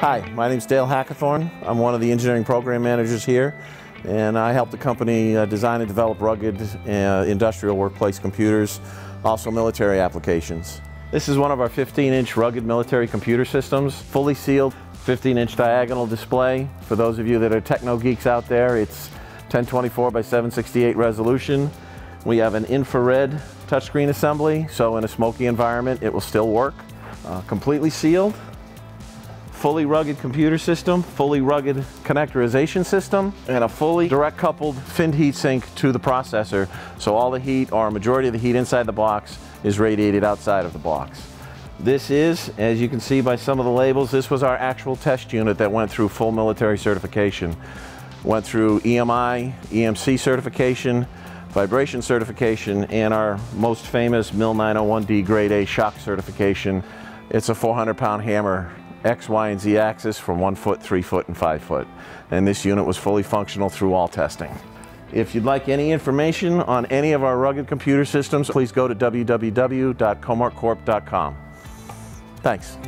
Hi, my name is Dale Hackathorn. I'm one of the engineering program managers here, and I help the company uh, design and develop rugged uh, industrial workplace computers, also military applications. This is one of our 15-inch rugged military computer systems, fully sealed, 15-inch diagonal display. For those of you that are techno geeks out there, it's 1024 by 768 resolution. We have an infrared touchscreen assembly, so in a smoky environment, it will still work. Uh, completely sealed, fully rugged computer system, fully rugged connectorization system, and a fully direct coupled finned heat sink to the processor. So all the heat, or a majority of the heat inside the box, is radiated outside of the box. This is, as you can see by some of the labels, this was our actual test unit that went through full military certification. Went through EMI, EMC certification, vibration certification, and our most famous MIL 901D grade A shock certification. It's a 400 pound hammer X, Y, and Z axis from one foot, three foot, and five foot. And this unit was fully functional through all testing. If you'd like any information on any of our rugged computer systems, please go to www.comarkcorp.com. Thanks.